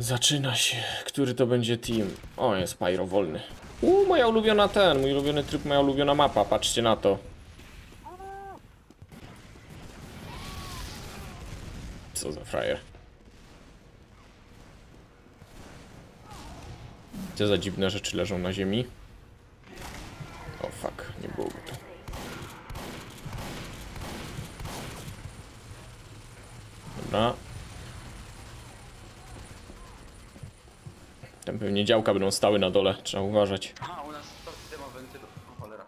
Zaczyna się. Który to będzie team? O, jest Pyro wolny. Uuu, moja ulubiona ten, mój ulubiony tryb, moja ulubiona mapa, patrzcie na to. Co za frajer. Co za dziwne rzeczy leżą na ziemi. O fuck, nie byłoby to. Dobra. Pewnie działka będą stały na dole, trzeba uważać. A, u nas to wentylu. Cholera.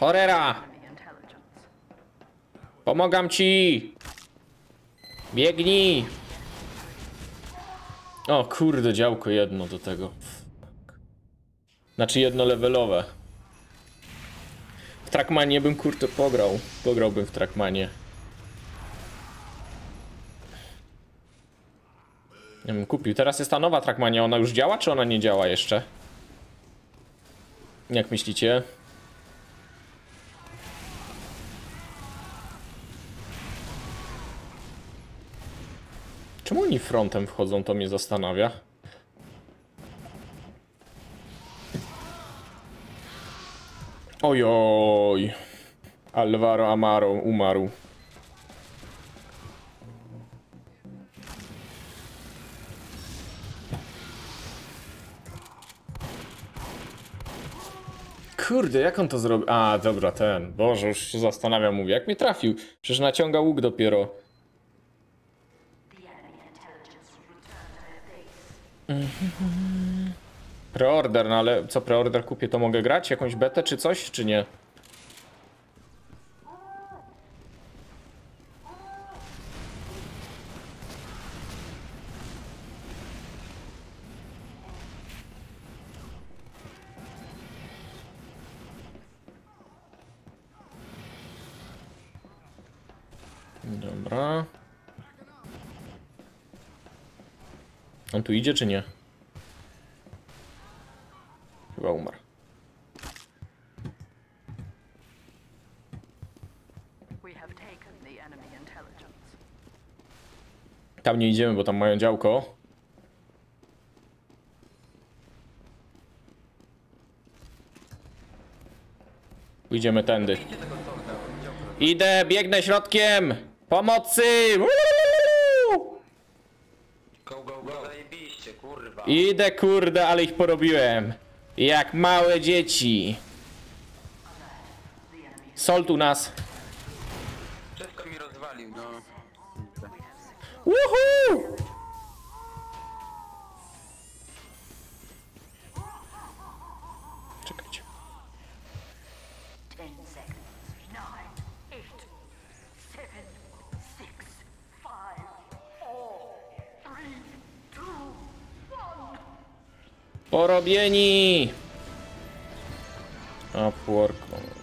Cholera! Pomagam ci! Biegnij! O kurde, działko jedno do tego. Znaczy jedno levelowe. W Trackmanie bym kurczę pograł. Pograłbym w Trackmanie. Ja bym kupił. Teraz jest ta nowa Trackmania. Ona już działa, czy ona nie działa jeszcze? Jak myślicie? Czemu oni frontem wchodzą, to mnie zastanawia. Ojoj. Alvaro Amaro umarł. Kurde, jak on to zrobił? A, dobra, ten. Boże, już się zastanawiam, mówię, jak mnie trafił? Przecież naciąga łuk dopiero. Preorder, no ale co preorder kupię, to mogę grać? Jakąś betę czy coś, czy nie? Dobra. On tu idzie czy nie? Chyba umarł. Tam nie idziemy, bo tam mają działko. Pójdziemy tędy. Idę, biegnę środkiem! Pomocy! Uuu! Go, go, go. Zajebiście, kurwa. Idę, kurde, ale ich porobiłem. Jak małe dzieci. Sol tu nas. Wszystko mi rozwalił, no. Woohoo! Porobieni! A płorko.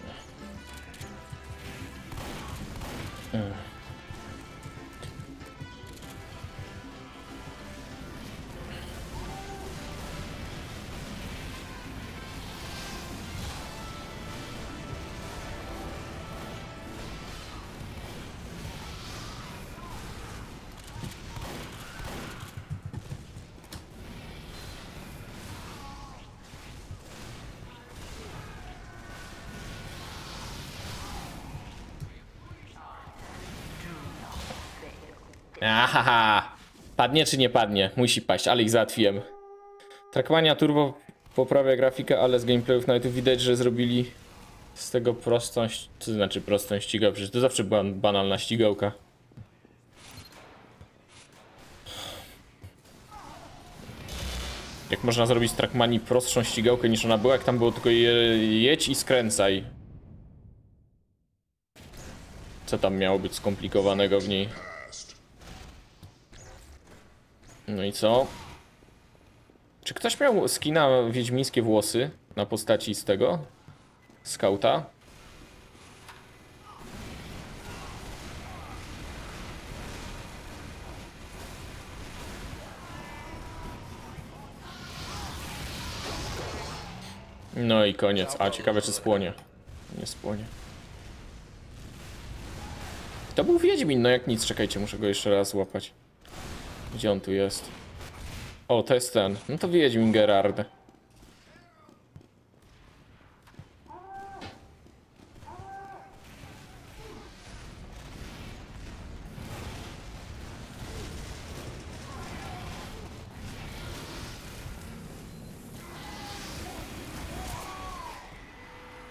Ahaha! Padnie czy nie padnie? Musi paść, ale ich załatwiłem. Trackmania Turbo poprawia grafikę, ale z gameplayów nawet widać, że zrobili z tego prostą, co znaczy prostą ścigałkę? Przecież to zawsze była banalna ścigałka. Jak można zrobić z Trackmanii prostszą ścigałkę niż ona była, jak tam było tylko je, jedź i skręcaj. Co tam miało być skomplikowanego w niej? No i co? Czy ktoś miał skina wiedźmińskie włosy na postaci z tego? Skauta? No i koniec. A ciekawe czy spłonie. Nie spłonie. To był Wiedźmin, no jak nic, czekajcie, muszę go jeszcze raz złapać. Gdzie on tu jest? O, to jest ten. No to Wiedźmin Gerard.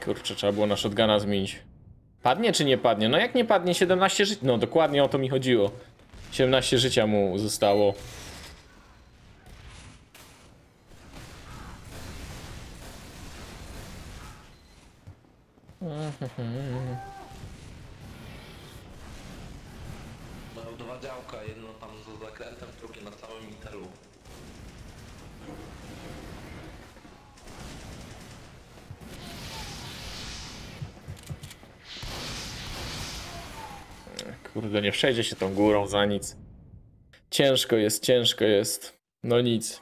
Kurczę, trzeba było na shotguna zmienić. Padnie czy nie padnie? No jak nie padnie, 17 życia. No dokładnie o to mi chodziło. 17 życia mu zostało. Mają dwa działka, jedno tam z zakrętem, drugie na całym intelu. Kurde, nie przejdzie się tą górą za nic. Ciężko jest, ciężko jest. No nic.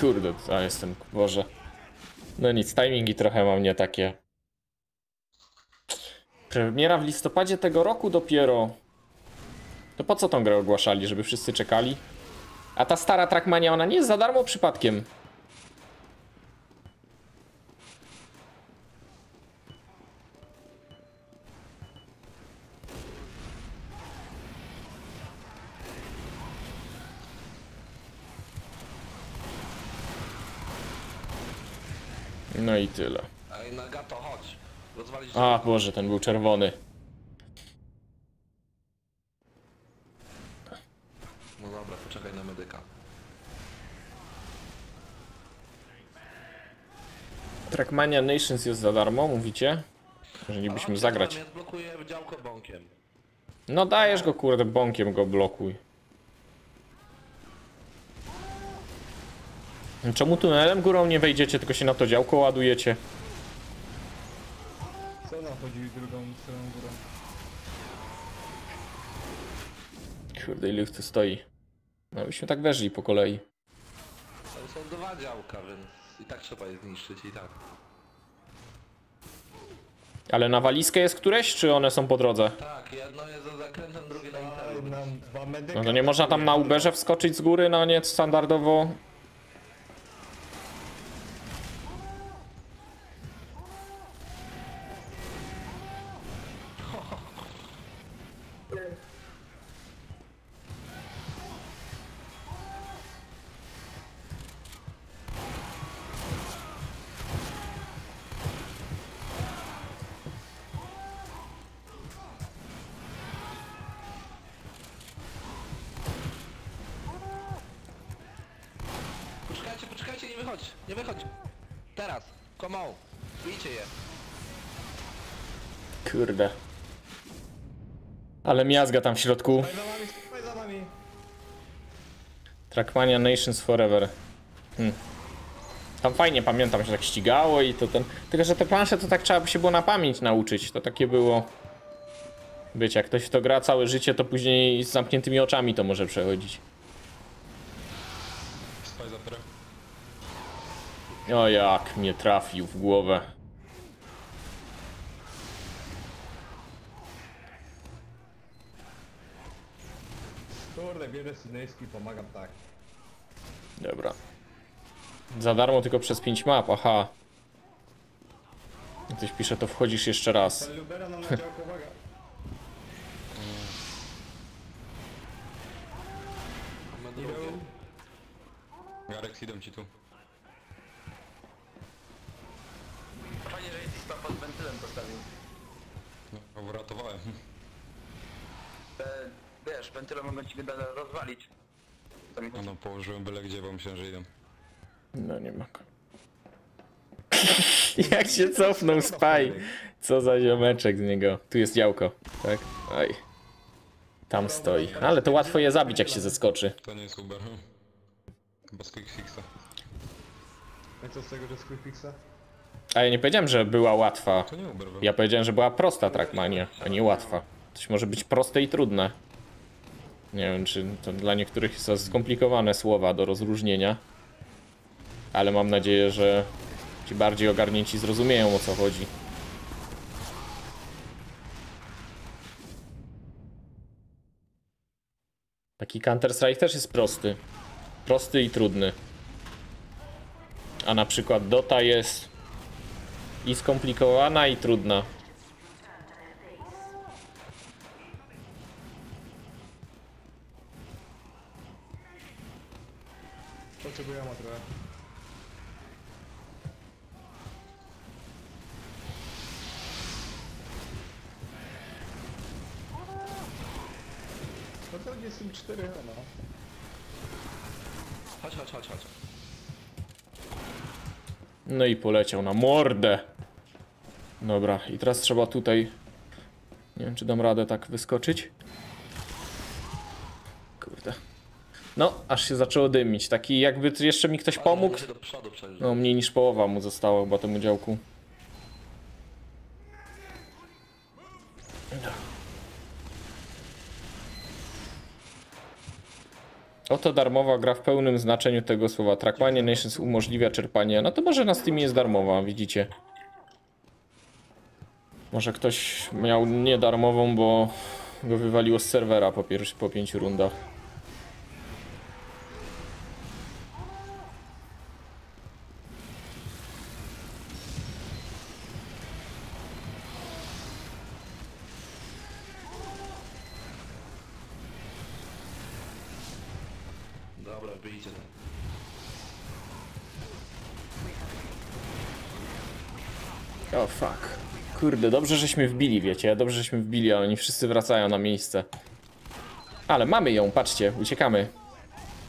Kurde, a jestem, Boże. No nic, timingi trochę mam nie takie. Premiera w listopadzie tego roku dopiero. To po co tą grę ogłaszali, żeby wszyscy czekali? A ta stara Trackmania, ona nie jest za darmo przypadkiem. No i tyle. Ej, Nagato, chodź. Rozwalić A, Boże, ten był czerwony. No dobra, poczekaj na medyka. Trackmania Nations jest za darmo, mówicie? Jeżeli byśmy A, zagrać. Mnie blokuje działko bąkiem. No dajesz go, kurde, bąkiem go blokuj. Czemu tunelem górą nie wejdziecie, tylko się na to działko ładujecie? Co nachodził drugą stroną górą? Kurde, ile ich tu stoi? No byśmy tak weszli po kolei. Ale są dwa działka, więc i tak trzeba je zniszczyć i tak. Ale na walizkę jest któreś, czy one są po drodze? Tak, jedno jest za zakrętem, drugie na medyka. No to nie można tam na Uberze wskoczyć z góry, no nie standardowo. Ale miazga tam w środku. Trackmania Nations Forever. Hmm. Tam fajnie pamiętam, że tak ścigało i to ten. Tylko, że te plansze to tak trzeba by się było na pamięć nauczyć. To takie było. Wiecie, jak ktoś w to gra całe życie, to później z zamkniętymi oczami to może przechodzić. O jak mnie trafił w głowę. Kurde, bierę syneński, pomagam tak. Dobra. Za darmo tylko przez 5 map, aha. Ktoś pisze, to wchodzisz jeszcze raz. Ten Lubera nam na działko, uwaga. Mamy drugie. Garek, idą ci tu. Fajnie, że jest ispa pod wentylem postawił. No, uratowałem. Te, wiesz, wentylem mogą ci go rozwalić. To mi No, no położyłem byle gdzie, bo myślałem, że idą. No nie ma. Jak się cofnął Spy. Co za ziomeczek z niego. Tu jest działko, tak? Oj. Tam stoi. Ale to łatwo je zabić, jak się zeskoczy. To nie jest Uber. Bez quick fixa. No i co z tego, że jest quick fixa? A ja nie powiedziałem, że była łatwa. To nie Uber był. Ja powiedziałem, że była prosta Trackmania, a nie łatwa. Coś może być proste i trudne. Nie wiem, czy to dla niektórych są skomplikowane słowa do rozróżnienia. Ale mam nadzieję, że ci bardziej ogarnięci zrozumieją o co chodzi. Taki Counter-Strike też jest prosty. Prosty i trudny. A na przykład Dota jest i skomplikowana i trudna. Potrzebuję ma trochę. No to jest im 4 no. Chodź, chodź, chodź, chodź. No i poleciał na mordę. Dobra, i teraz trzeba tutaj. Nie wiem, czy dam radę tak wyskoczyć. Kurde. No, aż się zaczęło dymić. Taki jakby jeszcze mi ktoś pomógł. No, mniej niż połowa mu zostało chyba temu działku. Oto darmowa gra w pełnym znaczeniu tego słowa. Trackmania Nations umożliwia czerpanie. No to może na Steamie jest darmowa, widzicie. Może ktoś miał niedarmową, bo go wywaliło z serwera po, pierwszy, po pięciu rundach. Dobra, wyjdzie. O fuck. Kurde, dobrze żeśmy wbili, wiecie, dobrze żeśmy wbili, ale oni wszyscy wracają na miejsce. Ale mamy ją, patrzcie, uciekamy.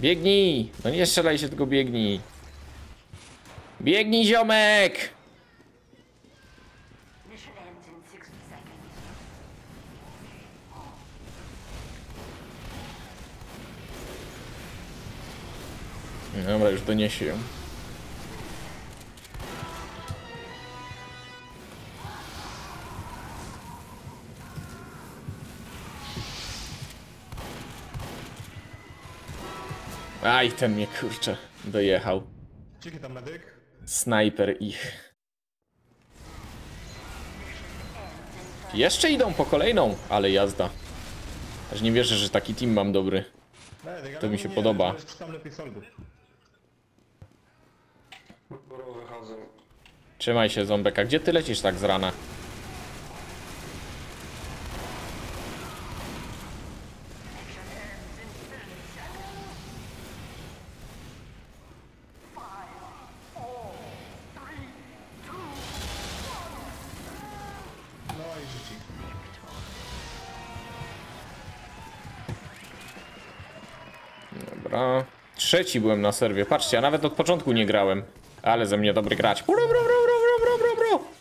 Biegnij! No nie strzelaj się, tylko biegnij. Biegnij, ziomek! Mission ends in 60 seconds. Dobra, już doniesie ją. Aj, ten mnie kurczę dojechał. Ciki tam medyk. Snajper ich. Jeszcze idą po kolejną, ale jazda. Aż nie wierzę, że taki team mam dobry. To mi się podoba. Trzymaj się, Ząbeka. Gdzie ty lecisz tak z rana? Dobra. Trzeci byłem na serwie. Patrzcie, ja nawet od początku nie grałem. Ale ze mnie dobry grać. Bro, bro, bro, bro, bro, bro, bro.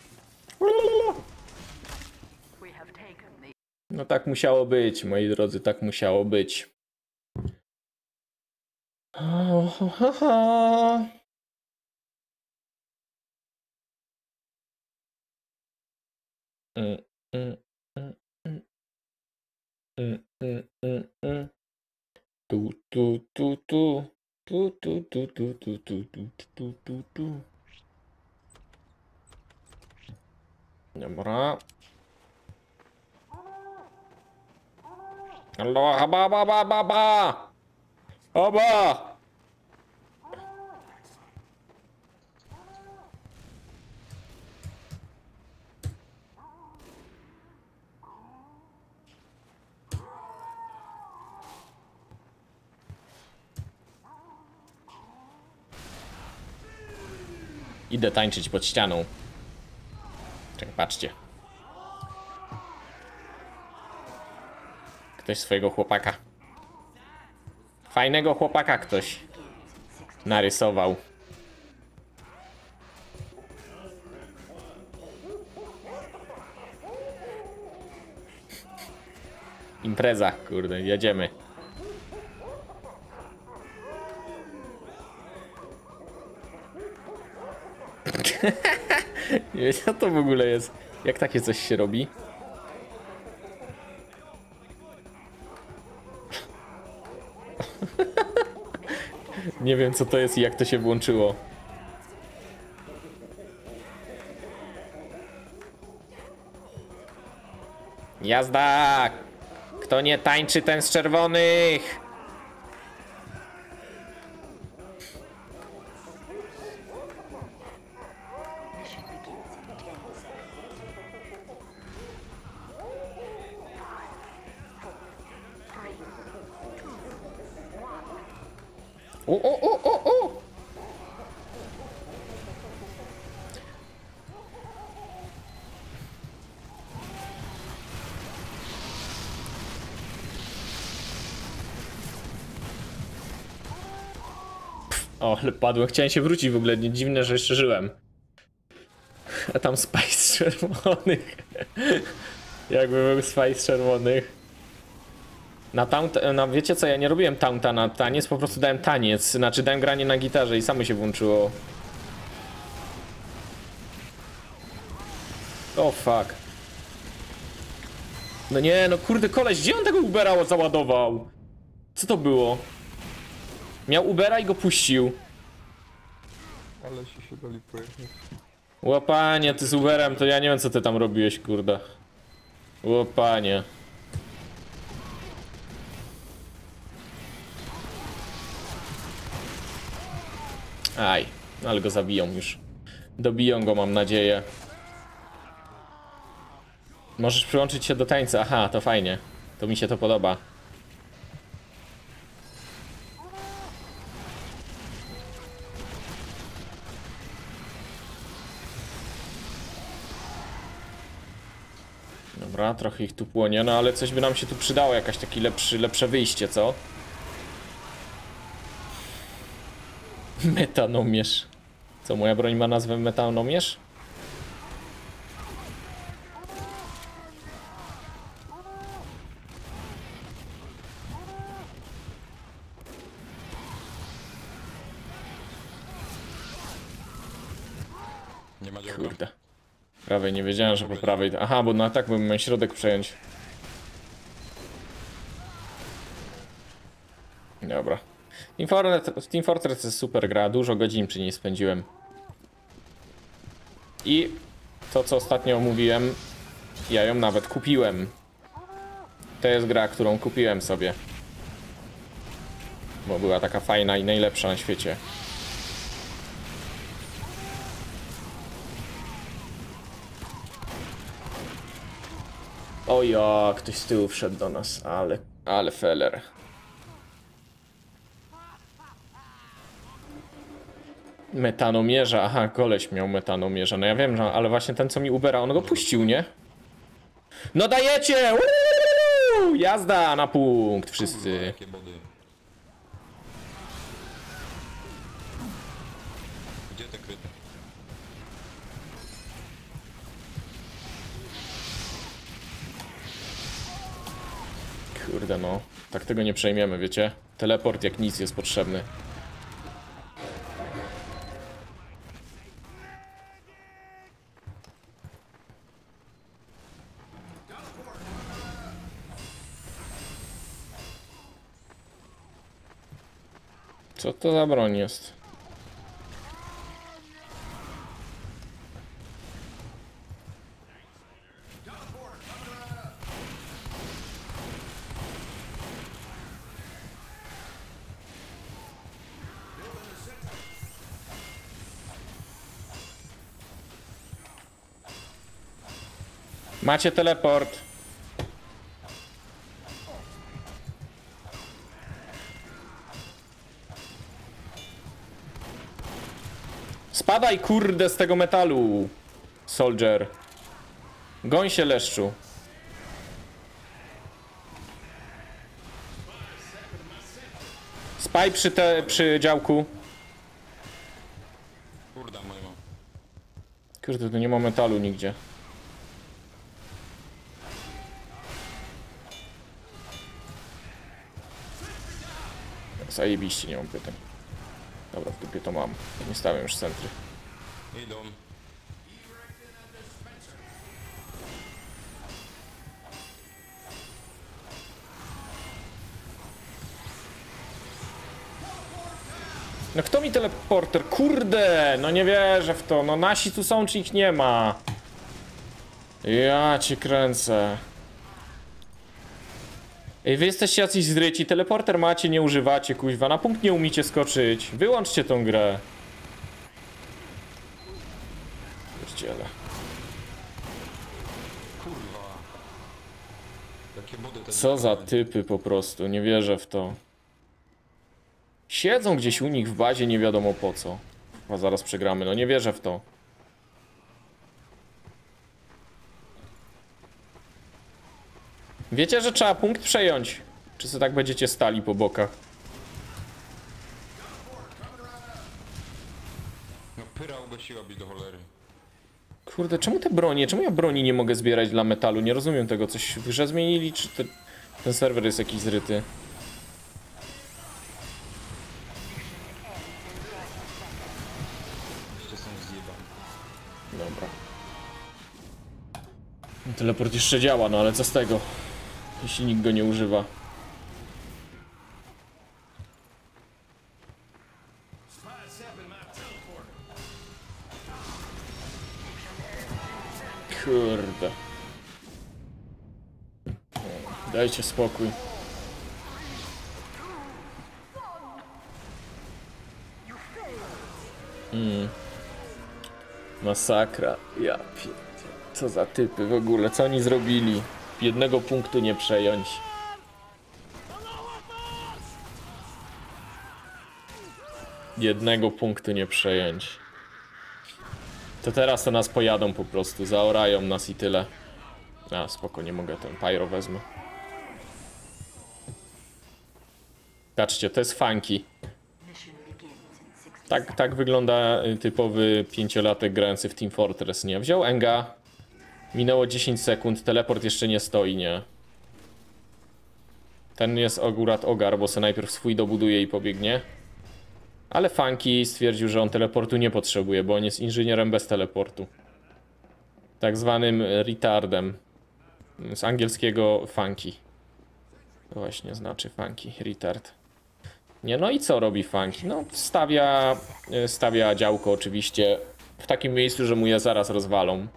No tak musiało być, moi drodzy, tak musiało być. Ho, ho. Mm, mm, mm, mm. Mm, mm, mm, mm. Tu, tu, tu, tu. Tu, tu, tu, tu, tu, tu, tu, tu, tu, tu. Dobra. Allah, haba, haba, haba, haba, haba. Idę tańczyć pod ścianą. Czekaj, patrzcie. Ktoś swojego chłopaka. Fajnego chłopaka ktoś narysował. Impreza, kurde, jedziemy. Nie wiem, co to w ogóle jest. Jak takie coś się robi? Nie wiem, co to jest i jak to się włączyło. Jazda! Kto nie tańczy, ten z czerwonych! Ale padłem. Chciałem się wrócić w ogóle. Nie dziwne, że jeszcze żyłem. A tam Spice czerwonych. Jakby był Spice czerwonych. Na taunt, na wiecie co, ja nie robiłem taunta na taniec, po prostu dałem taniec. Znaczy dałem granie na gitarze i samo się włączyło. O oh, fuck. No nie, no kurde koleś, gdzie on tego Ubera załadował? Co to było? Miał Ubera i go puścił. Ale się się dali pojechać. Łapanie, ty z Uberem, to ja nie wiem co ty tam robiłeś, kurde. Łapanie. Aj, ale go zabiją już. Dobiją go, mam nadzieję. Możesz przyłączyć się do tańca. Aha, to fajnie. To mi się to podoba. Dobra, trochę ich tu płonie, no ale coś by nam się tu przydało, jakaś taki lepszy, lepsze wyjście, co? Metanomierz. Co, moja broń ma nazwę metanomierz? Nie ma działka. Kurde. Nie wiedziałem, że po prawej. Aha, bo na tak bym środek przejąć. Dobra. Team Fortress, Team Fortress jest super gra, dużo godzin przy niej spędziłem. I to, co ostatnio mówiłem, ja ją nawet kupiłem. To jest gra, którą kupiłem sobie. Bo była taka fajna i najlepsza na świecie. O ja, ktoś z tyłu wszedł do nas, ale, ale feller. Metanomierza, aha, koleś miał metanomierza, no ja wiem, że, ale właśnie ten co mi ubera, on go puścił, nie? No dajecie! Uuu, jazda na punkt, wszyscy. Tak tego nie przejmiemy, wiecie? Teleport jak nic jest potrzebny. Co to za broń jest? Macie teleport. Spadaj kurde z tego metalu, soldier. Goń się leszczu. Spaj przy, te, przy działku. Kurde, moje mam. Kurde, tu nie ma metalu nigdzie. Zajebiście, nie mam pytań. Dobra, w dupie to mam. Nie stawiam już centry. Idą. No kto mi teleporter? Kurde! No nie wierzę w to. No nasi tu są, czy ich nie ma? Ja cię kręcę. Ej, wy jesteście jacyś zryci. Teleporter macie, nie używacie, kuźwa. Na punkt nie umiecie skoczyć. Wyłączcie tą grę. Pierdziele. Co za typy po prostu, nie wierzę w to. Siedzą gdzieś u nich w bazie, nie wiadomo po co. A zaraz przegramy, no nie wierzę w to. Wiecie, że trzeba punkt przejąć? Czy sobie tak będziecie stali po bokach? No pyra ugasiła być do cholery. Kurde, czemu te bronie? Czemu ja broni nie mogę zbierać dla metalu? Nie rozumiem tego. Coś w grze zmienili, czy te, ten serwer jest jakiś zryty? Dobra. Teleport jeszcze działa, no ale co z tego? Jeśli nikt go nie używa. Kurde. Dajcie spokój. Masakra. Ja pierdzie. Co za typy w ogóle, co oni zrobili? Jednego punktu nie przejąć. Jednego punktu nie przejąć. To teraz to nas pojadą po prostu, zaorają nas i tyle. A, spoko, nie mogę, ten pyro wezmę. Patrzcie, to jest funky. Mission begins in 60 Tak, tak wygląda typowy pięciolatek grający w Team Fortress, nie? Wziął Enga, minęło 10 sekund, teleport jeszcze nie stoi, nie? Ten jest akurat ogar, bo se najpierw swój dobuduje i pobiegnie. Ale Funky stwierdził, że on teleportu nie potrzebuje, bo on jest inżynierem bez teleportu. Tak zwanym retardem. Z angielskiego funky. To właśnie znaczy funky, retard. Nie, no i co robi Funky? No, stawia, stawia działko oczywiście w takim miejscu, że mu je zaraz rozwalą.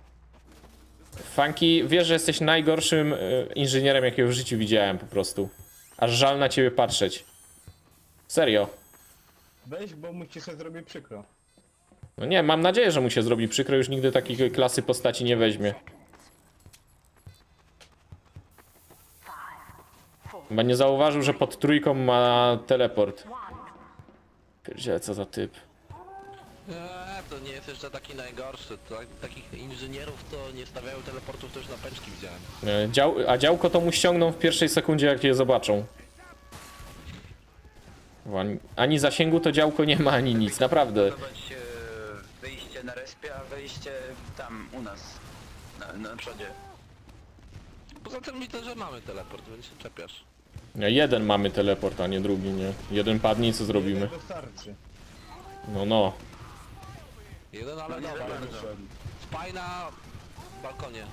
Funky, wiesz, że jesteś najgorszym y, inżynierem, jakiego w życiu widziałem po prostu. Aż żal na ciebie patrzeć. Serio. Weź, bo mu ci się zrobi przykro. No nie, mam nadzieję, że mu się zrobi przykro, już nigdy takiej klasy postaci nie weźmie. Chyba nie zauważył, że pod trójką ma teleport. Pierdziele, co za typ. Eee, to nie jest jeszcze taki najgorszy. To, takich inżynierów to nie stawiają teleportów, to już na pęczki widziałem. E, Dział, a działko to mu ściągną w pierwszej sekundzie, jak je zobaczą. Bo Ani, ani zasięgu to działko nie ma, ani nic, naprawdę. Zobacz e, wyjście na respie, a wejście tam u nas. Na, na przodzie. Poza tym myślę, że mamy teleport, więc się czepiasz. Nie, jeden mamy teleport, a nie drugi, nie. Jeden padnie i co zrobimy? Wystarczy. No, no. Jeden, ale nie dobra. Spaj na balkonie.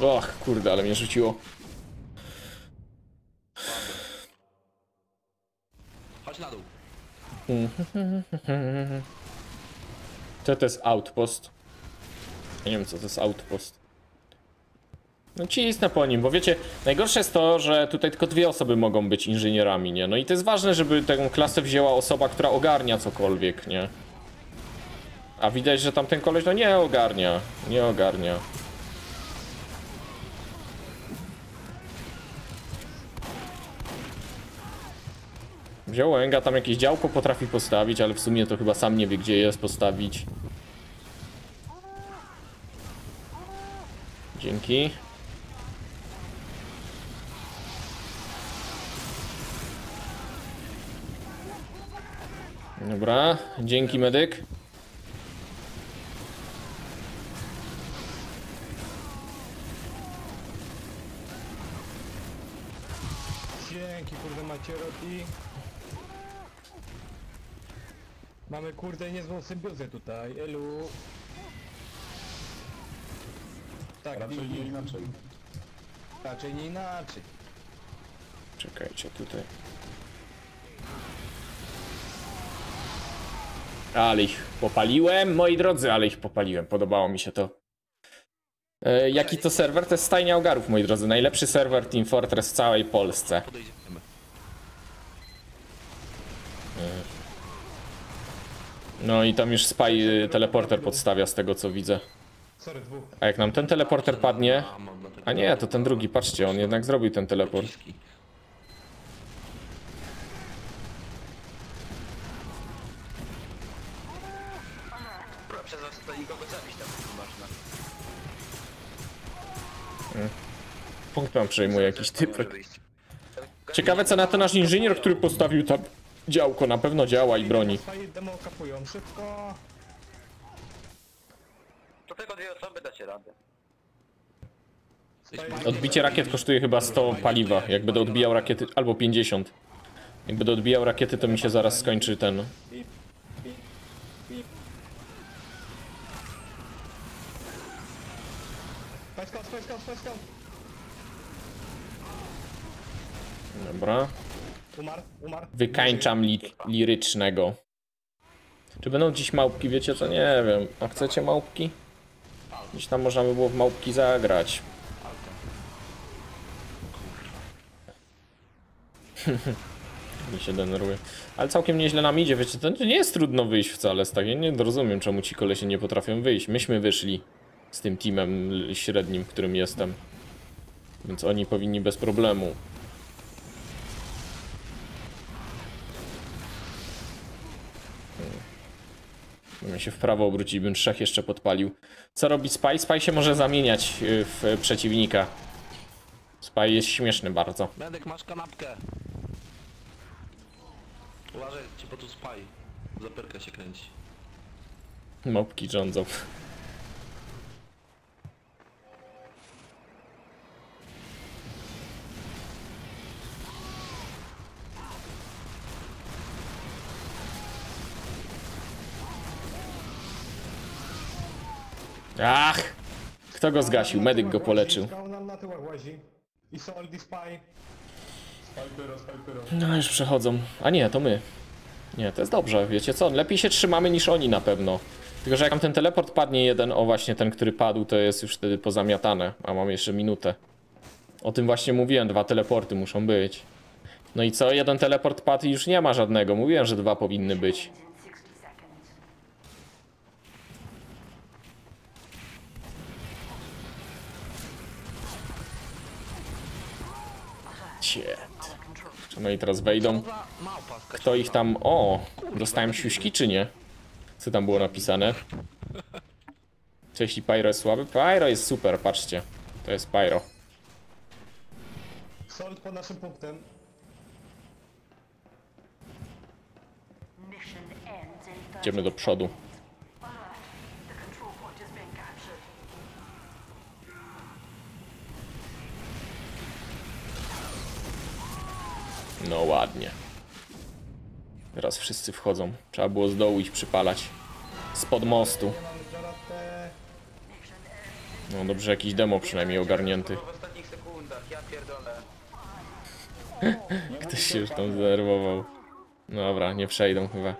Och, kurde, ale mnie rzuciło. Chodź na dół. Co to jest outpost? Ja nie wiem, co to jest outpost. No cisnę po nim, bo wiecie, najgorsze jest to, że tutaj tylko dwie osoby mogą być inżynierami, nie? No i to jest ważne, żeby tę klasę wzięła osoba, która ogarnia cokolwiek, nie? A widać, że tamten koleś no nie ogarnia, nie ogarnia. Wziął Enga, tam jakieś działko potrafi postawić, ale w sumie to chyba sam nie wie gdzie jest postawić. Dzięki. Dobra, dzięki medyk. Dzięki, kurde macie robi. Mamy kurde niezłą symbiozę tutaj, elu. Tak, Raczej nie inaczej. Raczej nie inaczej. Czekajcie tutaj. Ale ich popaliłem, moi drodzy, ale ich popaliłem. Podobało mi się to. E, jaki to serwer? To jest stajnia ogarów, moi drodzy. Najlepszy serwer Team Fortress w całej Polsce. Podejdziemy. No i tam już Spy y, teleporter podstawia z tego co widzę. A jak nam ten teleporter padnie... A, nie, to ten drugi, patrzcie, on jednak zrobił ten teleport. Można. Punkt tam przejmuje jakiś wyjść. Ciekawe co na to nasz inżynier, który postawił tam działko. Na pewno działa i broni. Swoje demo kapują szybko. To tylko dwie osoby dacie radę. Odbicie rakiet kosztuje chyba 100 paliwa. Jak będę odbijał rakiety, albo 50. Jak będę odbijał rakiety, to mi się zaraz skończy ten. Dobra. Umarł, umarł. Wykańczam li lirycznego. Czy będą dziś małpki? Wiecie co? Nie wiem. A chcecie małpki? Dziś tam można by było w małpki zagrać. Mi się denerwuje. Ale całkiem nieźle nam idzie, wiecie, to nie jest trudno wyjść wcale z tak. Ja nie rozumiem, czemu ci kolesie nie potrafią wyjść. Myśmy wyszli z tym teamem średnim, którym jestem. Więc oni powinni bez problemu. Się w prawo obrócić, bym trzech jeszcze podpalił. Co robi Spy? Spy się może zamieniać y, w przeciwnika. Spy jest śmieszny bardzo. Medyk, masz kanapkę. Uważaj, ci po tu spaj. Zapyrka się kręci. Mopki rządzą. Ach! Kto go zgasił? Medyk go poleczył. No już przechodzą. A nie, to my. Nie, to jest dobrze, wiecie co? Lepiej się trzymamy niż oni na pewno. Tylko, że jak tam ten teleport padnie jeden, o właśnie ten, który padł, to jest już wtedy pozamiatane. A mam jeszcze minutę. O tym właśnie mówiłem, dwa teleporty muszą być. No i co? Jeden teleport padł i już nie ma żadnego. Mówiłem, że dwa powinny być. Cie. No i teraz wejdą. Kto ich tam... O! Dostałem siuśki czy nie? Co tam było napisane? Cześć i Pyro jest słaby? Pyro jest super, patrzcie. To jest Pyro. Sold pod naszym punktem. Mission ends in 30 Idziemy do przodu. No ładnie. Teraz wszyscy wchodzą. Trzeba było z dołu ich przypalać. Spod mostu. No dobrze, jakiś demo przynajmniej ogarnięty. Ktoś się już tam zdenerwował. Dobra, nie przejdą chyba.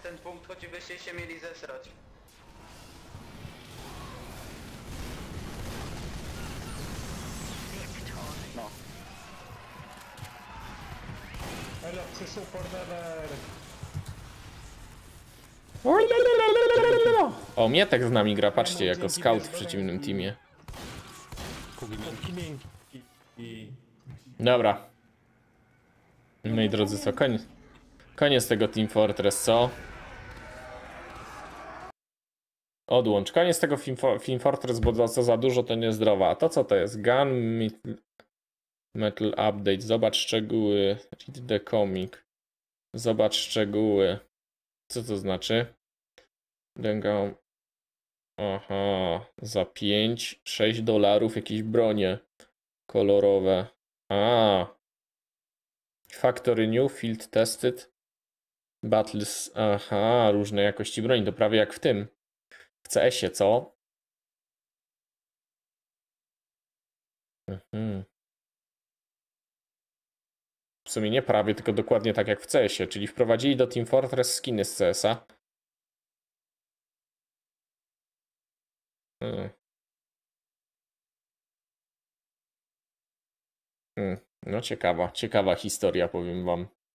W ten punkt, choćbyście się mieli zesrać. Elopsy support ever. O, Mietek z nami gra, patrzcie, jako scout w przeciwnym teamie. Dobra. Moi drodzy, co? Koniec. Koniec tego Team Fortress, co? Odłącz. Koniec tego Team Fortress, bo to co za dużo to niezdrowa. A to co to jest? Gun Metal, Update. Zobacz szczegóły. Read the comic. Zobacz szczegóły. Co to znaczy? Dęga. Aha. Za 5, 6 dolarów jakieś bronie kolorowe. A. Factory New, Field Tested. Battles. Aha, różne jakości broni. To prawie jak w tym. W CS-ie, co? Mhm. W sumie nie prawie, tylko dokładnie tak jak w CS-ie, czyli wprowadzili do Team Fortress skiny z CS-a. Hmm. Hmm. No ciekawa, ciekawa historia, powiem wam.